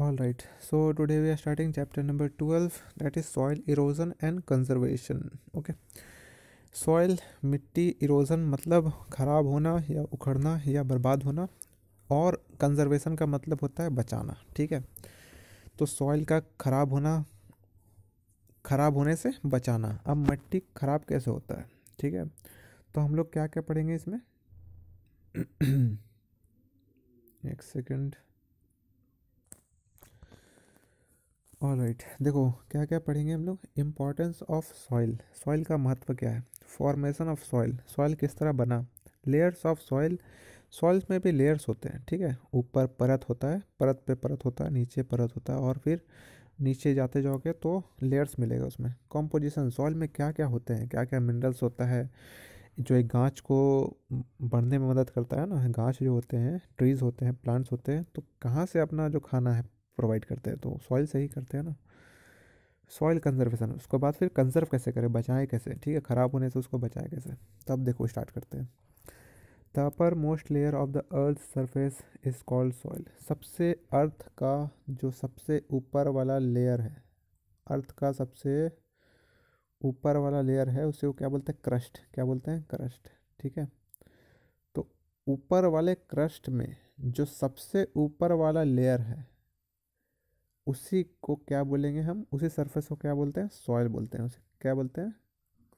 All right. So, today we are starting chapter number 12 that is soil erosion and conservation. Okay. Soil मिट्टी erosion मतलब ख़राब होना या उखड़ना या बर्बाद होना और कंजर्वेशन का मतलब होता है बचाना, ठीक है तो सॉइल का ख़राब होना, ख़राब होने से बचाना अब मिट्टी ख़राब कैसे होता है, ठीक है तो हम लोग क्या क्या पढ़ेंगे इसमें एक सेकंड ऑल राइट देखो क्या क्या पढ़ेंगे हम लोग? इम्पॉर्टेंस ऑफ़ सॉइल सॉइल का महत्व क्या है? फॉर्मेशन ऑफ़ सॉइल सॉइल किस तरह बना? लेयर्स ऑफ़ सॉइल सॉइल्स में भी लेयर्स होते हैं, ठीक है? ऊपर परत होता है, परत पे परत होता है, नीचे परत होता है, और फिर नीचे जाते जाओगे तो लेयर्स मिलेगा उसमें. कॉम्पोजिशन सॉइल में क्या क्या होते हैं? क्या क्या मिनरल्स होता है? जो एक गाछ को बढ़ने में मदद करता है ना? गाछ जो होते हैं ट्रीज़ होते हैं प्लांट्स होते हैं तो कहाँ से अपना जो खाना है प्रोवाइड करते हैं तो सॉइल से ही करते हैं ना। सॉइल कंजर्वेशन उसके बाद फिर कंजर्व कैसे करें, बचाएँ कैसे? ठीक है, ख़राब होने से उसको बचाएँ कैसे? तब देखो स्टार्ट करते हैं। The uppermost layer of the earth surface is called soil सबसे अर्थ का जो सबसे ऊपर वाला लेयर है अर्थ का सबसे ऊपर वाला लेयर है, उसे वो क्या बोलते हैं? क्रस्ट क्या बोलते हैं? क्रस्ट ठीक है? तो ऊपर वाले क्रस्ट में जो सबसे ऊपर वाला लेयर है उसी को क्या बोलेंगे हम? उसी सरफेस को क्या बोलते हैं? सॉइल बोलते हैं उसे। क्या बोलते हैं?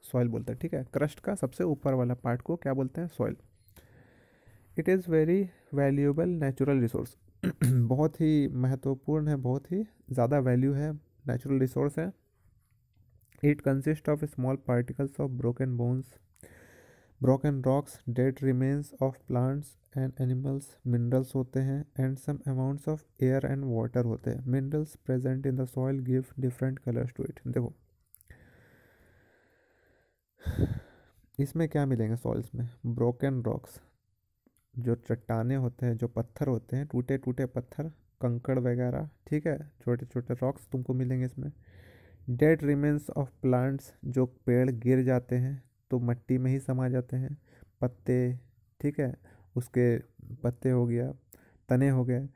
सॉइल बोलते हैं, ठीक है? क्रस्ट का सबसे ऊपर वाला पार्ट को क्या बोलते हैं? Soil it is very valuable natural resource बहुत ही महत्वपूर्ण है, बहुत ही ज़्यादा वैल्यू है नेचुरल रिसोर्स है। It consist of small particles of broken bones broken rocks dead remains of plants and animals minerals होते हैं and some amounts of air and water होते हैं। Minerals present in the soil give different colours to it देखो। इसमें क्या मिलेंगे soils में? Broken rocks जो चट्टाने होते हैं, जो पत्थर होते हैं टूटे टूटे पत्थर, कंकड़ वगैरह, ठीक है? छोटे छोटे रॉक्स तुमको मिलेंगे इसमें। डेड रिमेन्स ऑफ़ प्लांट्स जो पेड़ गिर जाते हैं तो मट्टी में ही समा जाते हैं। पत्ते, ठीक है? उसके पत्ते हो गया, तने हो गए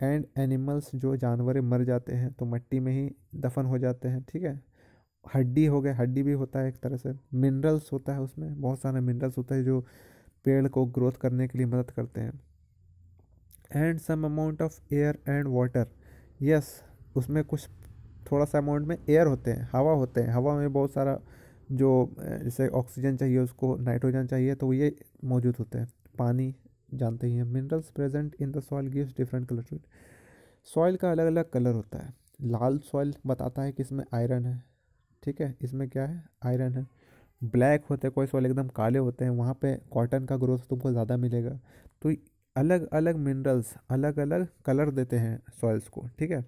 एंड एनिमल्स जो जानवर मर जाते हैं तो मट्टी में ही दफन हो जाते हैं, ठीक है? हड्डी हो गए, हड्डी भी होता है एक तरह से। मिनरल्स होता है उसमें, बहुत सारे मिनरल्स होता है जो पेड़ को ग्रोथ करने के लिए मदद करते हैं। And some amount of air and water yes उसमें कुछ थोड़ा सा अमाउंट में एयर होते हैं, हवा होते हैं, हवा में बहुत सारा जो जैसे ऑक्सीजन चाहिए, उसको नाइट्रोजन चाहिए तो ये मौजूद होते हैं। पानी जानते ही हैं। Minerals present in the soil gives different colour to soil का अलग अलग कलर होता है। लाल सॉइल बताता है कि इसमें आयरन है। ठीक है? इसमें क्या है? आयरन है। ब्लैक होते हैं, कोई सॉइल एकदम काले होते हैं, वहाँ पे कॉटन का ग्रोथ तुमको ज़्यादा मिलेगा। तो अलग अलग मिनरल्स अलग अलग कलर देते हैं सॉइल्स को। ठीक है?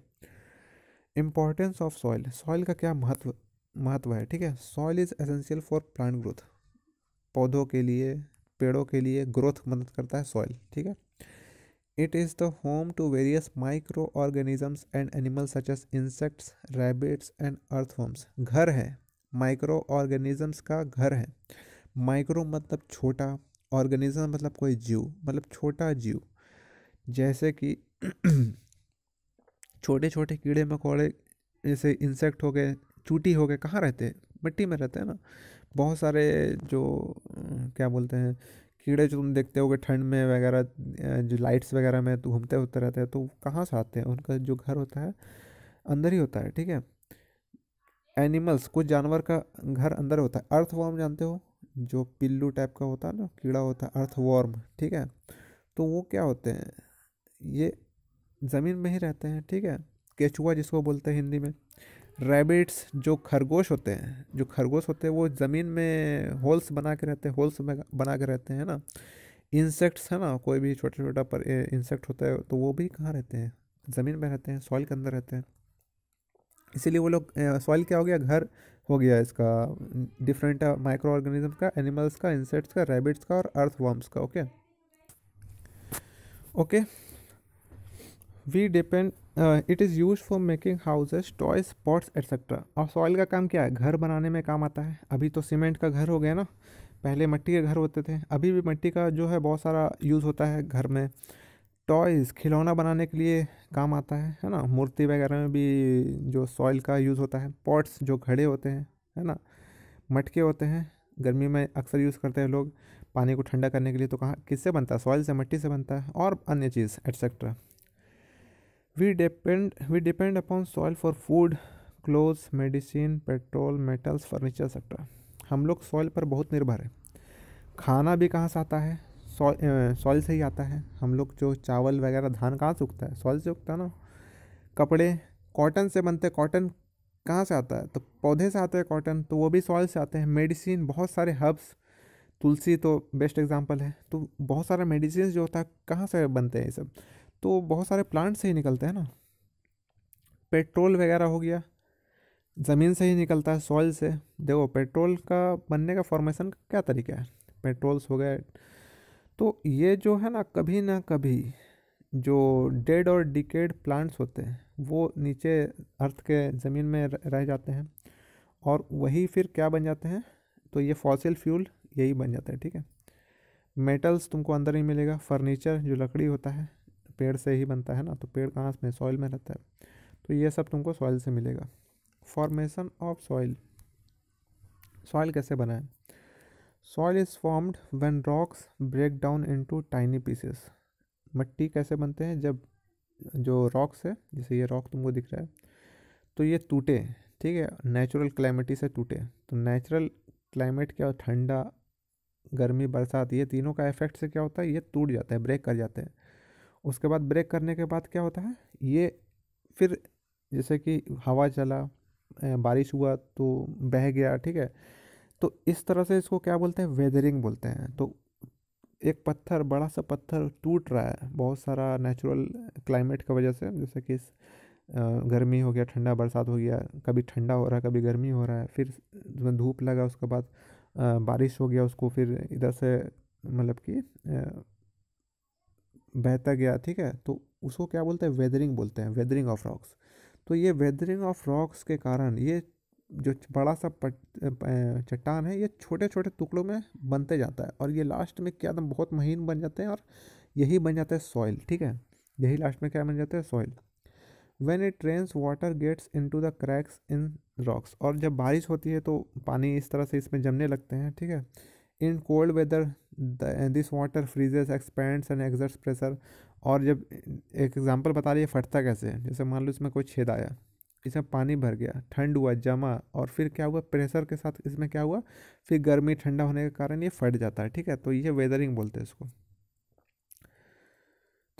इम्पॉर्टेंस ऑफ़ सॉइल सॉइल का क्या महत्व महत्व है, ठीक है? Soil is essential for plant growth पौधों के लिए, पेड़ों के लिए ग्रोथ मदद करता है सॉइल ठीक है? It is the home to various micro organisms and animals such as insects rabbits and earthworms घर है माइक्रो ऑर्गेनिजम्स का घर है। माइक्रो मतलब छोटा ऑर्गेनिज्म मतलब कोई जीव मतलब छोटा जीव। जैसे कि छोटे छोटे कीड़े मकोड़े जैसे इंसेक्ट हो गए चूटी हो गए, कहाँ रहते हैं? मिट्टी में रहते हैं ना। बहुत सारे जो, क्या बोलते हैं, कीड़े जो तुम देखते हो ठंड में वगैरह, जो लाइट्स वगैरह में तो घूमते होते रहते हैं तो कहाँ से आते हैं? उनका जो घर होता है, अंदर ही होता है, ठीक है? एनिमल्स कुछ जानवर का घर अंदर होता है। अर्थ वॉर्म जानते हो? जो पिल्लू टाइप का होता है ना, कीड़ा होता है अर्थ वॉर्म ठीक है? तो वो क्या होते हैं? ये ज़मीन में ही रहते हैं, ठीक है? केचुआ जिसको बोलते हैं हिंदी में। रैबिट्स जो खरगोश होते हैं, जो खरगोश होते हैं, वो ज़मीन में होल्स बना के रहते हैं होल्स में बना के रहते हैं ना। इंसेक्ट्स है ना, कोई भी छोटा छोटा पर इंसेक्ट होता है तो वो भी कहाँ रहते हैं? ज़मीन में रहते हैं सॉइल के अंदर रहते हैं। इसीलिए वो लोग सॉइल क्या हो गया? घर हो गया इसका डिफरेंट माइक्रो ऑर्गेनिज्म का एनिमल्स का इंसेक्ट्स का रैबिट्स का और अर्थ वर्म्स का okay okay we depend it is use for making houses toys pots etcetera और सॉइल का काम क्या है? घर बनाने में काम आता है। अभी तो सीमेंट का घर हो गया ना। पहले मिट्टी के घर होते थे। अभी भी मिट्टी का जो है बहुत सारा यूज़ होता है घर में। टॉयज़ खिलौना बनाने के लिए काम आता है है ना? मूर्ति वगैरह में भी जो सॉइल का यूज़ होता है। पॉट्स जो घड़े होते हैं, है ना? मटके होते हैं। गर्मी में अक्सर यूज़ करते हैं लोग। पानी को ठंडा करने के लिए तो कहाँ, किससे बनता है? सॉइल से, मिट्टी से बनता है और अन्य चीज़ etcetera we depend we depend upon soil for food clothes medicine petrol metals furniture sector हम लोग सॉइल पर बहुत निर्भर है। खाना भी कहाँ से आता है? सॉइल से ही आता है। हम लोग जो चावल वगैरह, धान कहाँ से उगता है? सॉइल से उगता है ना। कपड़े कॉटन से बनते कॉटन कहाँ से आता है? तो पौधे से आते हैं कॉटन तो वो भी सॉइल से आते हैं। मेडिसिन बहुत सारे हर्ब्स तुलसी तो बेस्ट एग्जांपल है। तो बहुत सारा मेडिसिन जो होता है, कहाँ से बनते हैं ये सब? तो बहुत सारे प्लांट से ही निकलते हैं ना। पेट्रोल वगैरह हो गया, ज़मीन से ही निकलता है सॉइल से। देखो पेट्रोल का बनने का फॉर्मेशन का क्या तरीका है? पेट्रोल्स हो गए। तो ये जो है ना, कभी ना कभी जो डेड और डिकेड प्लांट्स होते हैं, वो नीचे अर्थ के ज़मीन में रह जाते हैं। और वही फिर क्या बन जाते हैं? तो ये फॉसिल फ्यूल यही बन जाता है, ठीक है। मेटल्स तुमको अंदर ही मिलेगा। फर्नीचर जो लकड़ी होता है पेड़ से ही बनता है ना तो पेड़ कहाँ में सॉइल में रहता है। तो ये सब तुमको सॉइल से मिलेगा। फॉर्मेशन ऑफ़ सॉइल सॉइल कैसे बना है soil is formed when rocks break down into tiny pieces मिट्टी कैसे बनते हैं? जब जो रॉक्स है, जैसे ये रॉक तुमको दिख रहा है तो ये टूटे, ठीक है? नेचुरल क्लाइमेटी से टूटे। तो नेचुरल क्लाइमेट क्या ठंडा, गर्मी, बरसात, ये तीनों का इफ़ेक्ट से क्या होता है? ये टूट जाता है ब्रेक कर जाते हैं। उसके बाद ब्रेक करने के बाद क्या होता है? ये फिर जैसे कि हवा चला बारिश हुआ तो बह गया, ठीक है? तो इस तरह से इसको क्या बोलते हैं? वेदरिंग बोलते हैं। तो एक पत्थर, बड़ा सा पत्थर टूट रहा है बहुत सारा नेचुरल क्लाइमेट की वजह से। जैसे कि गर्मी हो गया, ठंडा, बरसात हो गया, कभी ठंडा हो रहा है, कभी गर्मी हो रहा है, फिर उसमें धूप लगा, उसके बाद बारिश हो गया, उसको फिर इधर से मतलब कि बहता गया, ठीक है? तो उसको क्या बोलते हैं? वेदरिंग बोलते हैं वेदरिंग ऑफ़ रॉक्स तो ये वेदरिंग ऑफ़ रॉक्स के कारण ये जो बड़ा सा चट्टान है, ये छोटे छोटे टुकड़ों में बनते जाता है और ये लास्ट में क्या बहुत महीन बन जाते हैं और यही बन जाता है सॉइल ठीक है? यही लास्ट में क्या बन जाता है? Soil when it rains water gets into the cracks in rocks और जब बारिश होती है तो पानी इस तरह से इसमें जमने लगते हैं, ठीक है? In cold weather this water freezes expands and exerts pressure और जब, एक एग्जांपल बता रही है फटता कैसे? है जैसे मान लो इसमें कोई छेद आया, इसमें पानी भर गया, ठंड हुआ, जमा, और फिर क्या हुआ? प्रेशर के साथ इसमें क्या हुआ? फिर गर्मी ठंडा होने के कारण ये फट जाता है, ठीक है? तो ये वेदरिंग बोलते हैं इसको।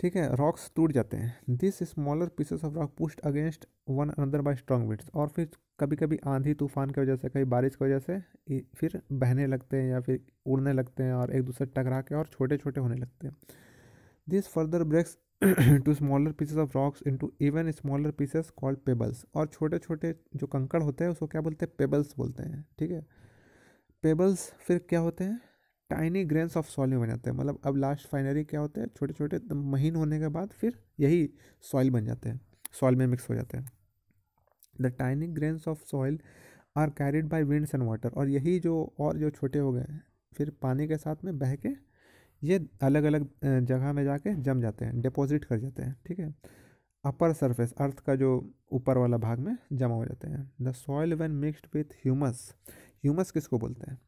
ठीक है रॉक्स टूट जाते हैं। This smaller pieces of rock pushed against one another by strong winds और फिर कभी कभी आंधी, तूफ़ान की वजह से, कभी बारिश की वजह से फिर बहने लगते हैं या फिर उड़ने लगते हैं और एक दूसरे टकरा के और छोटे छोटे होने लगते हैं। This further breaks to smaller pieces of rocks into even smaller pieces called pebbles और छोटे छोटे जो कंकड़ होते हैं, उसको क्या बोलते हैं? पेबल्स बोलते हैं, ठीक है? पेबल्स फिर क्या होते हैं? टाइनी ग्रेन्स ऑफ़ सॉइल में बन जाते हैं। मतलब अब लास्ट फाइनली क्या होते हैं? छोटे छोटे महीन होने के बाद फिर यही सॉइल बन जाते हैं। सॉइल में मिक्स हो जाते हैं। The tiny grains of soil are carried by winds and water और यही जो और जो छोटे हो गए, फिर पानी के साथ में बह के ये अलग अलग जगह में जाके जम जाते हैं डिपॉजिट कर जाते हैं, ठीक है? अपर सरफेस अर्थ का जो ऊपर वाला भाग में जमा हो जाते हैं। The soil when mixed with humus humus किसको बोलते हैं?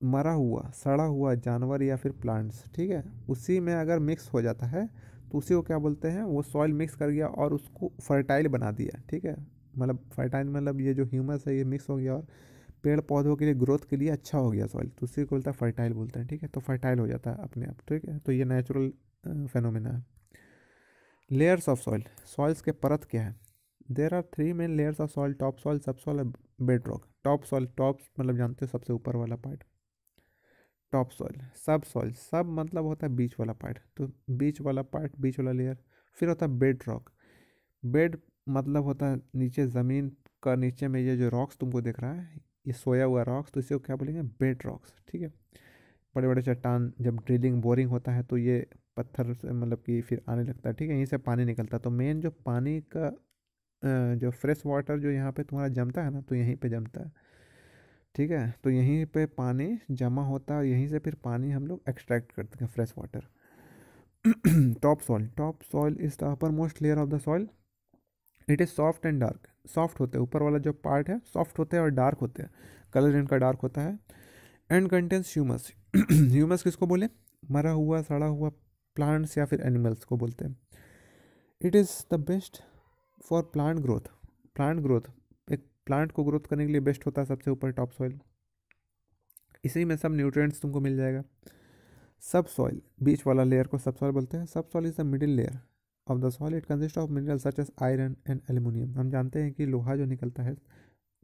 मरा हुआ, सड़ा हुआ जानवर या फिर प्लांट्स ठीक है? उसी में अगर मिक्स हो जाता है तो उसी को क्या बोलते हैं? वो सॉइल मिक्स कर गया और उसको फर्टाइल बना दिया, ठीक है? मतलब फर्टाइल मतलब ये जो ह्यूमस है, ये मिक्स हो गया और पेड़ पौधों के लिए ग्रोथ के लिए अच्छा हो गया सॉइल तो उसी को बोलता है फर्टाइल बोलते हैं, ठीक है? तो फर्टाइल हो जाता है अपने आप, ठीक है? तो ये नेचुरल फेनोमिना है। लेयर्स ऑफ़ सॉइल सॉइल्स के परत क्या है? There are three main layers of soil top soil sub soil bed rock top soil top मतलब जानते हो सबसे ऊपर वाला part top soil sub soil sub मतलब होता है बीच वाला पार्ट तो बीच वाला पार्ट बीच वाला लेयर फिर होता है बेड रॉक बेड मतलब होता है नीचे ज़मीन का नीचे में ये जो रॉक्स तुमको दिख रहा है, ये सोया हुआ रॉक्स तो इसे क्या बोलेंगे? बेड रॉक्स ठीक है? बड़े बड़े चट्टान, जब ड्रिलिंग बोरिंग होता है तो ये पत्थर से मतलब कि फिर आने लगता है, ठीक है? यहीं से पानी निकलता है। तो मेन जो पानी का जो फ्रेश वाटर जो यहाँ पे तुम्हारा जमता है ना तो यहीं पे जमता है। ठीक है? तो यहीं पे पानी जमा होता है और यहीं से फिर पानी हम लोग एक्सट्रैक्ट करते हैं fresh water top soil top soil is the uppermost layer of the soil it is soft and dark soft होते हैं. ऊपर वाला जो पार्ट है सॉफ्ट होते हैं और डार्क होते हैं. कलर इनका डार्क होता है. एंड कंटेंस ह्यूमस ह्यूमस किसको बोले? मरा हुआ, सड़ा हुआ प्लांट्स या फिर एनिमल्स को बोलते हैं. It is the best for plant growth plant growth plant को ग्रोथ करने के लिए बेस्ट होता है सबसे ऊपर टॉप सॉइल। इसी में सब न्यूट्रिएंट्स तुमको मिल जाएगा। सब सॉइल, बीच वाला लेयर को सब सॉइल बोलते हैं। Sub soil is the middle layer of the soil. It consist of mineral such as iron and aluminium. हम जानते हैं कि लोहा जो निकलता है,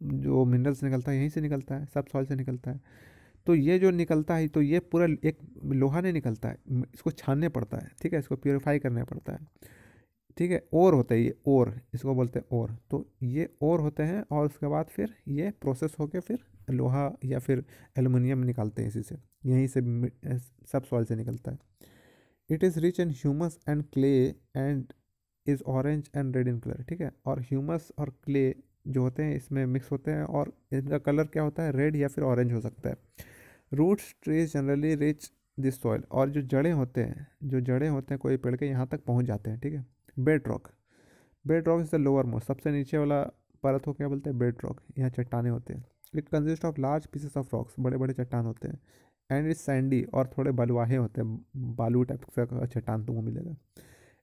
जो मिनरल्स निकलता है, यहीं से निकलता है, सब सॉइल से निकलता है। तो ये जो निकलता है तो ये पूरा एक लोहा नहीं निकलता है। इसको छानने पड़ता है, ठीक है? इसको प्योरीफाई करना पड़ता है। ठीक है, और होता है ये और, इसको बोलते हैं और। तो ये और होते हैं और उसके बाद फिर ये प्रोसेस होके फिर लोहा या फिर एलुमिनियम निकालते हैं इसी से। यहीं से सब सॉइल से निकलता है। It is rich in humus and clay and is orange and red in colour ठीक है? और ह्यूमस और क्ले जो होते हैं, इसमें मिक्स होते हैं और इनका कलर क्या होता है? रेड या फिर ऑरेंज हो सकता है। Roots trees generally rich this soil और जो जड़ें होते हैं, जो जड़ें होते हैं कोई पेड़ के यहाँ तक पहुँच जाते हैं, ठीक है? Bed rock bed rock is the lowermost, सबसे नीचे वाला परत को क्या बोलते हैं? बेड रॉक यहाँ चट्टाने होते हैं। It consist of large pieces of rocks बड़े बड़े चट्टान होते हैं। एंड इज़ सैंडी और थोड़े बलवाहे होते हैं, बालू टाइप का चट्टान तुमको मिलेगा।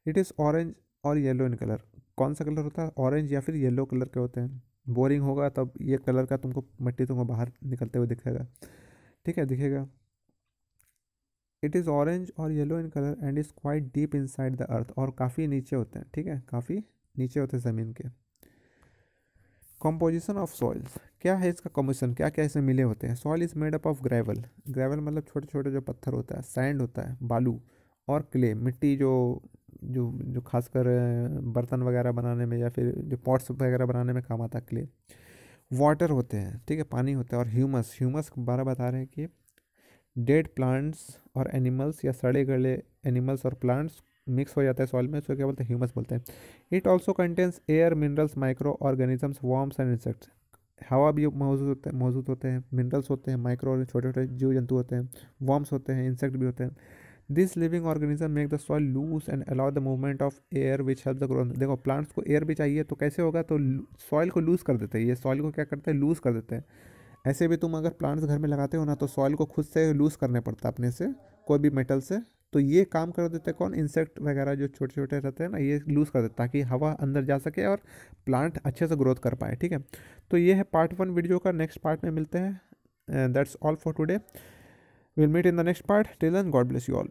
इट इज़ ऑरेंज और येलो इन कलर कौन सा कलर होता है? ऑरेंज या फिर येलो कलर के होते हैं। बोरिंग होगा तब ये कलर का तुमको, मिट्टी तुमको बाहर निकलते हुए दिखेगा। ठीक है, दिखेगा। इट इज़ ऑरेंज और yellow in colour and is quite deep inside the earth और काफ़ी नीचे होते हैं, ठीक है? काफ़ी नीचे होते हैं ज़मीन के। कॉम्पोजिशन ऑफ़ सॉइल्स क्या है इसका कॉम्पोजिशन क्या क्या इसमें मिले होते हैं? Soil is made up of gravel gravel मतलब छोटे छोटे जो पत्थर होता है सैंड होता है, बालू और क्ले मिट्टी जो जो जो खासकर बर्तन वगैरह बनाने में या फिर जो पॉट्स वगैरह बनाने में काम आता है क्ले वाटर होते हैं, ठीक है? पानी होता है और ह्यूमस ह्यूमस बारह बता रहे हैं कि डेड प्लांट्स और एनिमल्स या सड़े गले एनिमल्स और प्लांट्स मिक्स हो जाता है सॉइल में उसको क्या बोलते हैं? ह्यूमस बोलते हैं। It also contains air minerals micro organisms worms and insects हवा भी मौजूद होते हैं मौजूद होते हैं। मिनरल्स होते हैं माइक्रो और छोटे छोटे जीव जंतु होते हैं। वॉर्म्स होते हैं इंसेक्ट भी होते हैं। This living organism make the soil loose and allow the movement of air which help the growth देखो प्लांट्स को एयर भी चाहिए तो कैसे होगा? तो सॉइल को लूज़ कर देते हैं। ये सॉइल को क्या करते हैं? लूज़ कर देते हैं। ऐसे भी तुम अगर प्लांट्स घर में लगाते हो ना तो सॉइल को खुद से लूज़ करने पड़ता अपने से, कोई भी मेटल से। तो ये काम कर देते कौन? इंसेक्ट वगैरह जो छोटे छोटे रहते हैं ना, ये लूज़ कर देते ताकि हवा अंदर जा सके और प्लांट अच्छे से ग्रोथ कर पाए, ठीक है? तो ये है पार्ट वन वीडियो का नेक्स्ट पार्ट में मिलते हैं। That's all for today will meet in the next part till end God bless you all